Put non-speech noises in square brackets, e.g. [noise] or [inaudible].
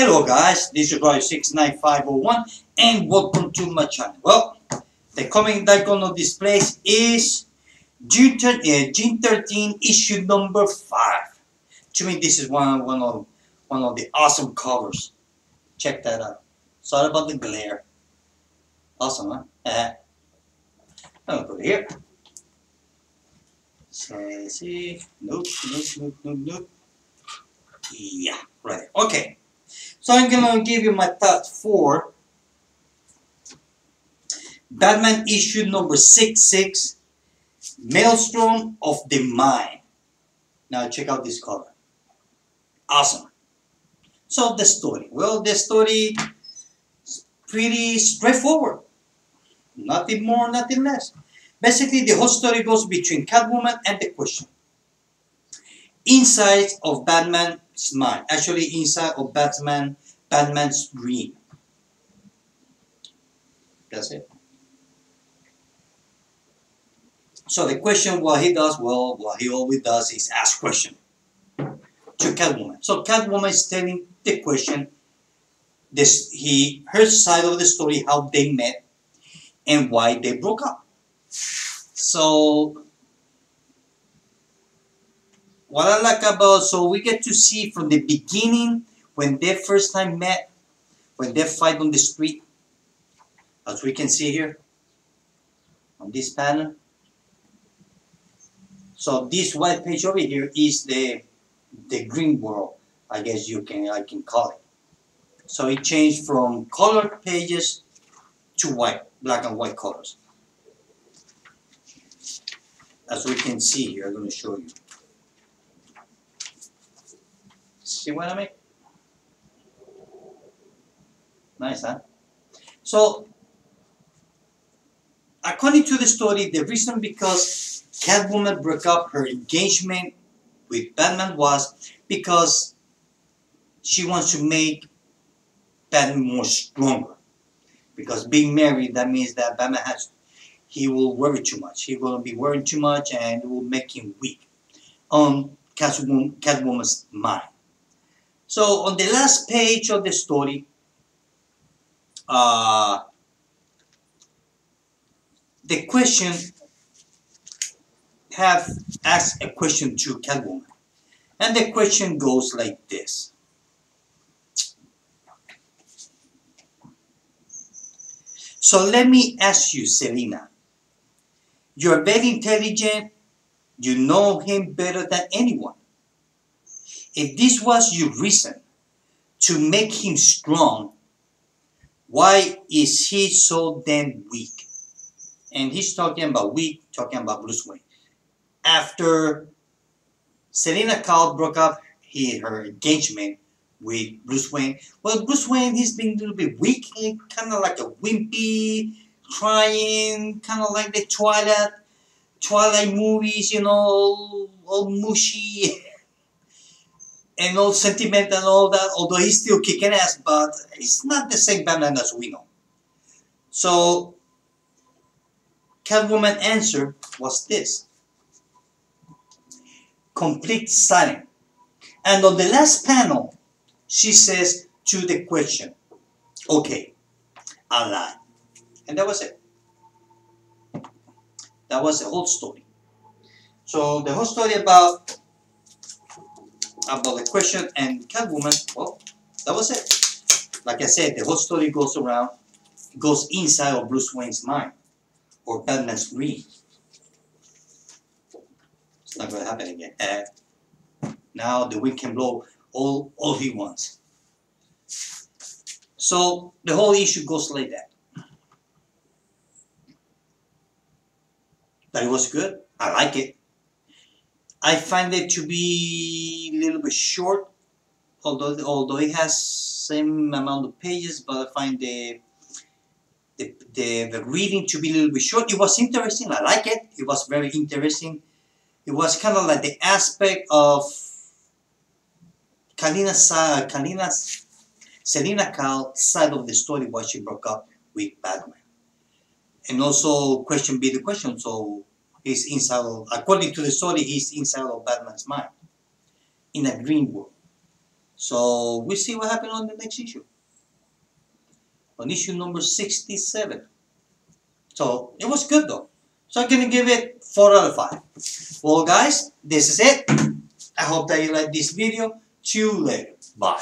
Hello guys, this is Roy69501 and welcome to my channel. Well, the comic that gonna display is June, uh, June 13 issue number 5. To me this is one, one, of, one of the awesome covers. Check that out. Sorry about the glare. Awesome, huh? Uh, I'm gonna put here. So let's see. Nope, nope, nope, nope, nope. Yeah, right. Okay. So I'm gonna give you my thoughts for Batman issue number 66, Maelstrom of the Mind. Now check out this cover. Awesome. So the story. Well, the story is pretty straightforward. Nothing more, nothing less. Basically, the whole story goes between Catwoman and the Question. Inside of Batman's mind. Actually, inside of Batman, Batman's dream. That's it. So the question, what he does, well, what he always does is ask question to Catwoman. So Catwoman is telling the question, this he her side of the story, how they met, and why they broke up. So what I like about so we get to see from the beginning when they first time met, when they fight on the street, as we can see here on this panel. So this white page over here is the the green world, I guess you can I can call it. So it changed from colored pages to white, black and white colors. As we can see here, I'm going to show you. See what I mean? Nice, huh? So, according to the story, the reason because Catwoman broke up her engagement with Batman was because she wants to make Batman more stronger. Because being married, that means that Batman has, he will worry too much. He will be worrying too much and it will make him weak on Catwoman, Catwoman's mind. So on the last page of the story, uh, the question have asked a question to Catwoman. And the question goes like this. So let me ask you, Selina. You're very intelligent. You know him better than anyone. If this was your reason to make him strong, why is he so damn weak? And he's talking about weak, talking about Bruce Wayne. After Selina Kyle broke up he, her engagement with Bruce Wayne, well, Bruce Wayne, he's been a little bit weak, kind of like a wimpy, crying, kind of like the Twilight, Twilight movies, you know, all, all mushy [laughs] and all sentiment and all that, although he's still kicking ass, but it's not the same Batman as we know. So, Catwoman answer was this. Complete silence. And on the last panel, she says to the question, okay, I lied. And that was it. That was the whole story. So the whole story about about the question and Catwoman, well, that was it. Like I said, the whole story goes around, goes inside of Bruce Wayne's mind, or Batman's dream. It's not going to happen again. Uh, now the wind can blow all, all he wants. So the whole issue goes like that. But it was good. I like it. I find it to be a little bit short, although although it has same amount of pages, but I find the the, the, the reading to be a little bit short. It was interesting. I like it. It was very interesting. It was kind of like the aspect of Kalina's side, Kalina's Selina Kyle's side of the story why she broke up with Batman. And also question be the question, so he's inside of, according to the story, he's inside of Batman's mind in a green world. So we see what happened on the next issue. On issue number 67. So it was good though. So I'm gonna give it 4 out of 5. Well guys, this is it. I hope that you like this video. See you later. Bye.